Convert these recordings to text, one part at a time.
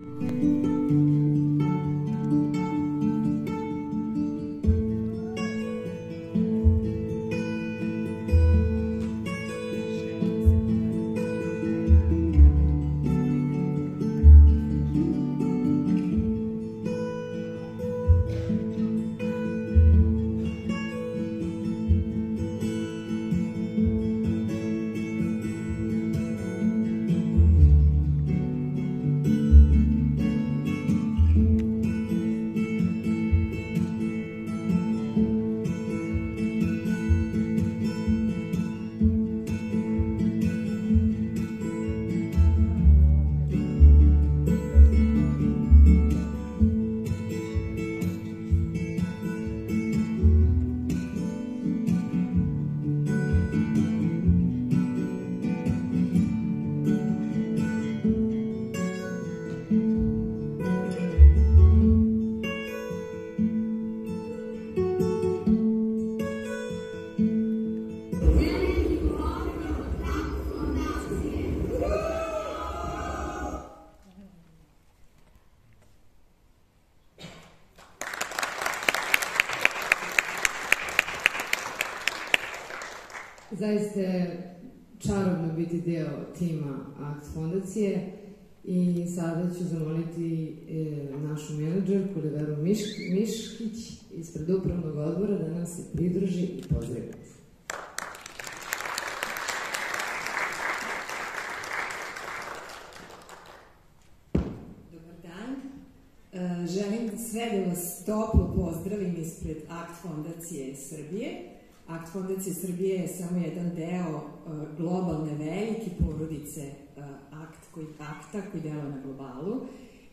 Zaista tima Akt fondacije i sada ću zamoliti e, našu menadžerku Liveru Miš, Miškić ispred upravnog odbora da nam se pridruži i pozdravi. E, želim sve da vas toplo pozdravim ispred Akt fondacije Srbije Akt Fondacije Srbije je samo jedan deo globalne velike porodice uh, akt koji, akta koji dela na globalu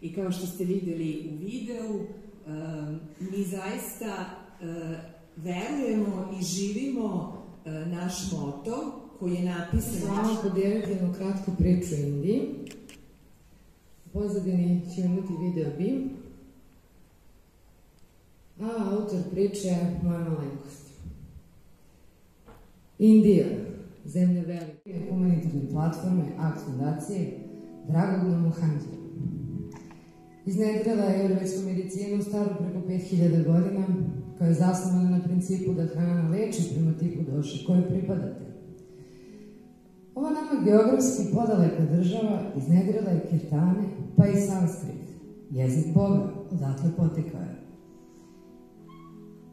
i kao što ste videli u videu, uh, mi zaista verujemo i živimo naš moto koji je napisan... Samo podijeliti jednu kratku priču Indiji. U pozadini će imati video BIM, a autor priče moja malenkost. Indija, zemlja velike humanitarne platforme Akt fundacije Dragogna Muhamdija. Iznedrila je evropsku medicinu staru preko 5000 godina, koja je zasnovana na principu da hrana leči prema tipu doše koje pripadate. Ova nama geografski podaleka država iznedrila je kirtane, pa i sanskrit, jezik Boga, odatle potekao je.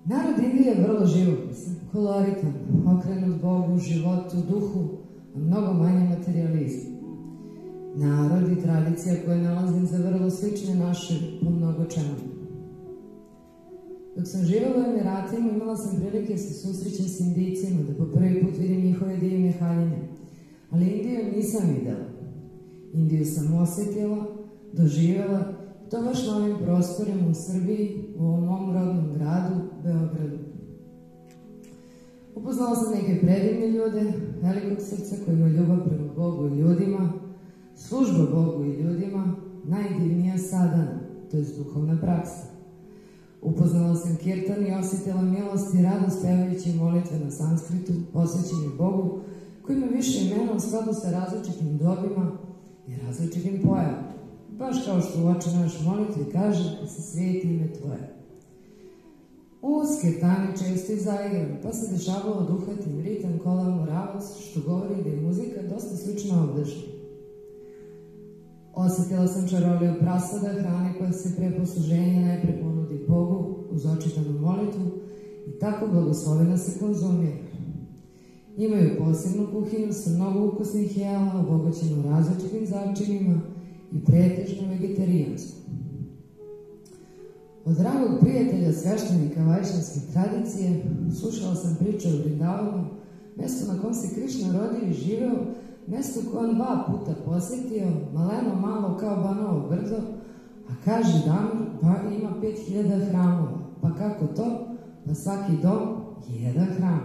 Narod Indije je vrlo živopisan, koloritan, okrenut Bogu, životu, duhu, a mnogo manje materializmu. Narod i tradicija koje nalazim za vrlo slične naše po mnogo čemu. Dok sam živjela u Emiratima, imala sam prilike se susrećem s Indijcima, da po prvi put vidim njihove divne haljine. Ali Indiju nisam videla. Indiju sam osetila, doživjela To baš na ovim prostorima u Srbiji, u ovom mom rodnom gradu, Upoznala sam neke predivne ljude, velikog srca koji ima ljubav prema Bogu i ljudima, služba Bogu i ljudima, najdivnija sadana, to je duhovna praksa. Upoznala sam kirtan i osjetila milost i radost pevajući molitve na sanskritu, posvećenje Bogu, koji ima više imena u skladu sa različitim dobima i različitim pojavama baš kao što u oči naš molitvi kaže da se sveti ime Tvoje. U sketani često i pa se dešavalo da uhvatim ritam kola moravac, što govori da je muzika dosta slična obdašnja. Osetila sam čaroliju prasada hrane koja se pre posluženja najpre ponudi Bogu uz očitanu molitvu i tako blagoslovena se konzumira. Imaju posebnu kuhinju sa mnogo ukusnih jela, obogaćenu različitim začinima, i pretežno vegetarijanstvo. Od dragog prijatelja sveštenika vajšanske tradicije slušala sam priče o Vrindavanu, mesto na kom se Krišna rodio i živeo, mesto koje on dva puta posetio, maleno malo kao Banovo brdo, a kaže Damir pa ima 5000 hramova. Pa kako to? Pa svaki dom je jedan hram.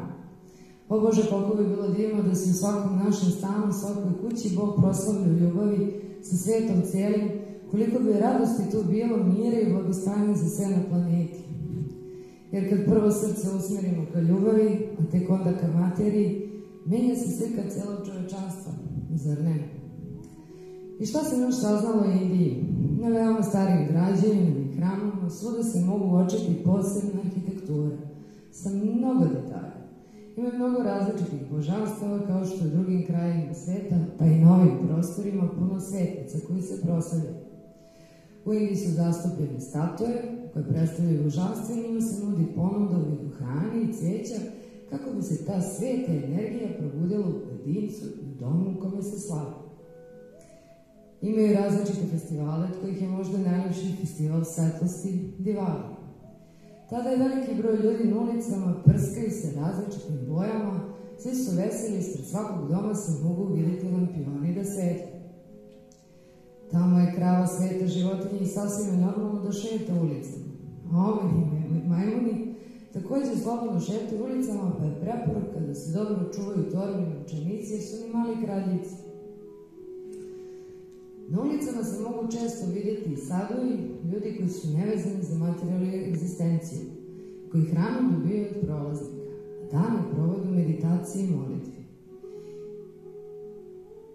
O Bože, koliko bi bilo divno da se u svakom našem stanu, svakoj kući Bog proslavlja u ljubavi sa svetom celim, koliko bi radosti tu bilo, mire i blagostanje za sve na planeti. Jer kad prvo srce usmerimo ka ljubavi, a tek onda ka materiji, menja se slika celog čovečanstva, zar ne? I šta se još saznalo o Indiji? Na veoma starim građanima i hramama svuda se mogu uočiti posebna arhitektura sa mnogo detalja. Ima mnogo različitih božanstava kao što u drugim krajima sveta, pa i novim prostorima puno svetnica koji se proslavljaju. U Indiji su zastupljene statue koje predstavljaju božanstvo i njima se nudi ponuda u hrane i cveća kako bi se ta sveta energija probudila u pojedincu i domu u kome se slavi. Imaju različite festivale, od kojih je možda najljepši festival svetlosti Divali. Tada je veliki broj ljudi na ulicama, prskaju se različitim bojama, svi su veseli, ispred svakog doma se mogu vidjeti lampioni da svetlju. Tamo je krava sveta životinja i sasvim je normalno da šeta ulicama. A oveni majmuni takođe slobodno šete ulicama, pa je preporuka da se dobro čuvaju torbi učenici jer su ni mali kraljici. Na ulicama se mogu često vidjeti i sadovi, ljudi koji su nevezani za materijalnu egzistenciju, koji hranu dobijaju od prolaznika, a dane provodu meditaciji i molitvi.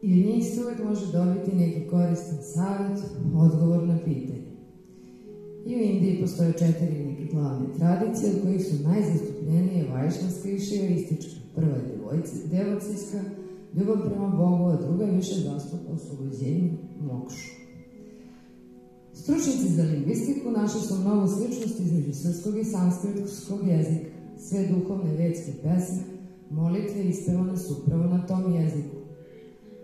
I od njih se uvek može dobiti neki koristan savjet, odgovor na pitanje. I u Indiji postoje četiri neke glavne tradicije, od kojih su najzastupljenije vajšnavska i šivaistička. Prva je devocijska, ljubav prema Bogu, a druga više zastupa oslobođenju mokšu. Stručnici za lingvistiku našli su mnogo sličnosti između srpskog i sanskritskog jezika. Sve duhovne vedske pesme, molitve ispevane su upravo na tom jeziku.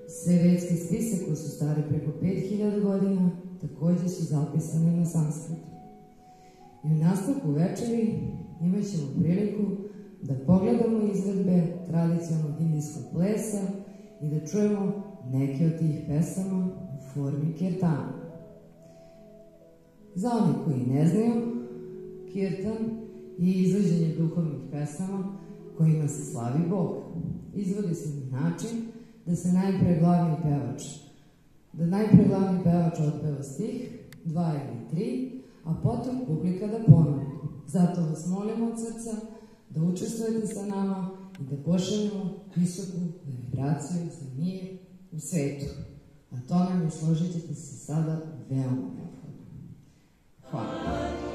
Sve vedske spise koje su stare preko 5000 godina takođe su zapisane na sanskritu. I u nastavku večeri imat ćemo priliku da pogledamo izvedbe tradicionalnog indijskog plesa i da čujemo neke od tih pesama u formi kirtana. Za oni koji ne znaju, kirtan je izvođenje duhovnih pesama kojima se slavi Bog. Izvodi se na način da se najpre glavni pevač, da najpre glavni pevač otpeva stih, dva ili tri, a potom publika da ponovi. Zato vas molimo od srca da učestvujete sa nama i da pošaljemo visoku vibraciju za mir u svetu. A to nam je, složit ćete se sada, veoma neophodno. Hvala.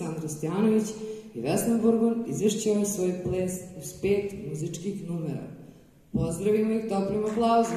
Aleksandra Stojanović i Vesna Burgon izvešćavaju svoj ples uz pet muzičkih numera. Pozdravimo ih toplim aplauzom.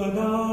But I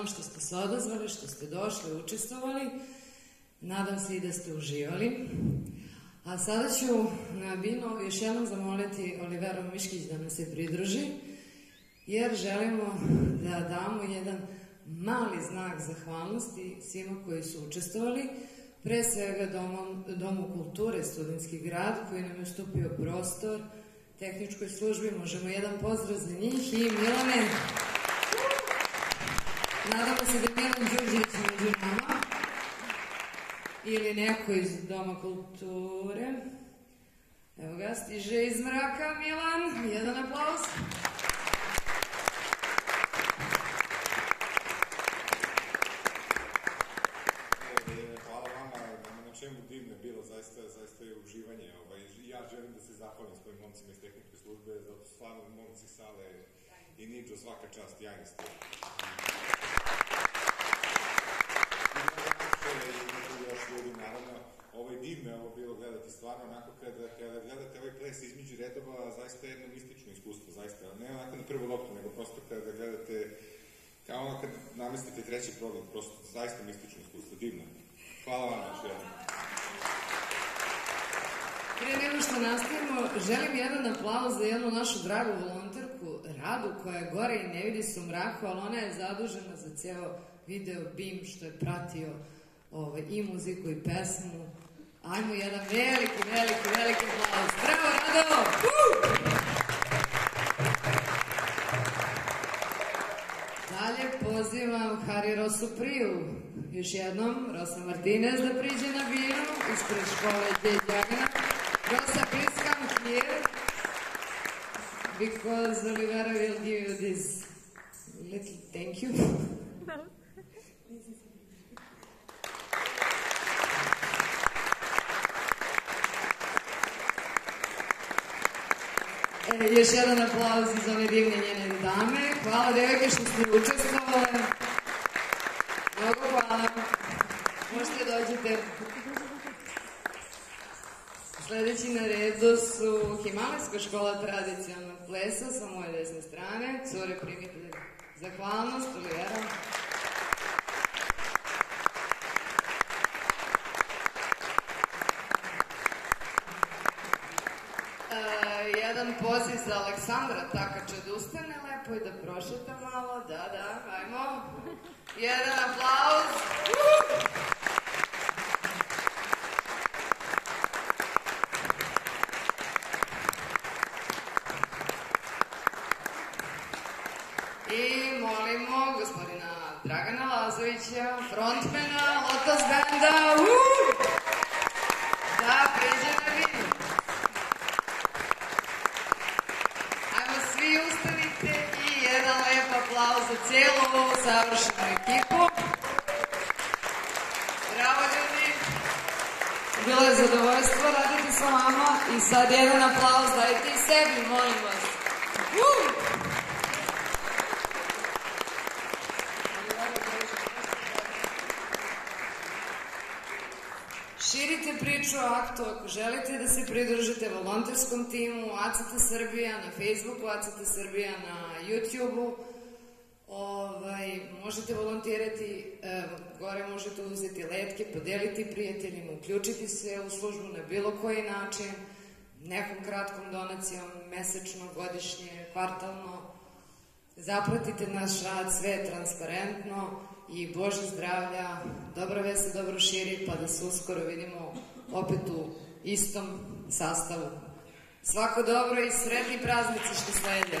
jednom što ste se odazvali, što ste došli, učestvovali. Nadam se i da ste uživali. A sada ću na binu još jednom zamoliti Oliveru Miškić da nam se pridruži, jer želimo da damo jedan mali znak zahvalnosti svima koji su učestvovali, pre svega Domom, Domu kulture Studenski grad koji nam je ustupio prostor, tehničkoj službi, možemo jedan pozdrav za njih i Milane. Nadamo se da je Milan Đurđević među nama ili neko iz Doma kulture. Evo ga, stiže iz mraka Milan, jedan aplauz. svojim momcima iz tehničke službe, zato stvarno momci sale i Niđo svaka čast, jajni ste. I još ljudi, naravno, ovaj divno je ovo bilo gledati stvarno onako kada, kada gledate ovaj ples između redova, zaista je jedno mistično iskustvo, zaista, ne onako na prvu loptu, nego prosto kada gledate kao ono kad namestite treći program, prosto zaista mistično iskustvo, divno. Hvala vam još jednom. Prije nego što nastavimo, želim jedan aplauz za jednu našu dragu volonterku Radu, koja je gore i ne vidi se u mraku, ali ona je zadužena za ceo video BIM što je pratio ovaj, i muziku i pesmu. Ajmo jedan veliki, veliki, veliki aplauz. Bravo, Rado! Uh! Dalje pozivam Hari Rosu Priju, još jednom Rosa Martinez da priđe na binu ispred škole Djedjagana. Rosa, please come here because Olivera will give you this little thank you. E, još jedan aplauz za ove divne njene dame. Hvala devojke što ste učestvovali. Mnogo hvala. Možete dođete. Sledeći na redu su Himalajska škola tradicionalnog plesa sa moje desne strane. Cure primite zahvalnost, Olivera. E, jedan poziv za Aleksandra Takača da ustane lepo i da prošeta malo. Da, da, ajmo. Jedan aplauz. Uh! I molimo gospodina Dragana Lazovića, frontmena Lotus Banda, uh! da priđe na vidu. Svi ustanite i jedan lep aplauz za cijelu ovu savršenu ekipu. Bravo ljudi. Bilo je zadovoljstvo raditi sa vama i sad jedan aplauz dajte i sebi, molim vas. Uh! Priču o aktu ako želite da se pridružite volonterskom timu ACT Srbija na Facebooku, ACT Srbija na YouTubeu. Ovaj, možete volontirati, gore možete uzeti letke, podeliti prijateljima, uključiti se u službu na bilo koji način, nekom kratkom donacijom, mesečno, godišnje, kvartalno. Zapratite naš rad, sve je transparentno i Bože zdravlja, dobra vest se dobro širi, pa da se uskoro vidimo opet u istom sastavu. Svako dobro i sretni praznici što slede.